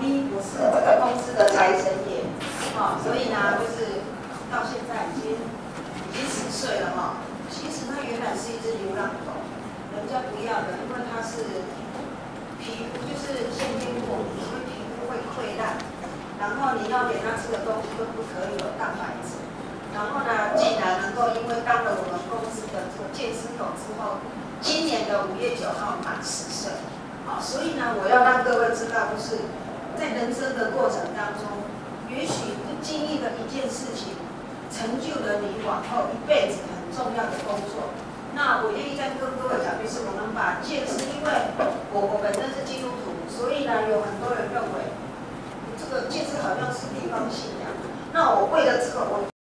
咪，我是这个公司的财神爷，哦，所以呢，就是到现在已经已经十岁了哈。其实它原来是一只流浪狗，人家不要的，因为它是皮肤就是先天过敏，所以皮肤会溃烂。然后你要给它吃的东西都不可以有蛋白质。然后呢，既然能够因为当了我们公司的这个健身狗之后，今年的五月九号满十岁，好，所以呢，我要让各位知道，在人生的过程当中，也许不经意的一件事情，成就了你往后一辈子很重要的工作。那我愿意再跟各位讲，就是我们把戒，是，因为我我本身是基督徒，所以呢，有很多人认为这个戒是好像是地方信仰。那我为了这个，我。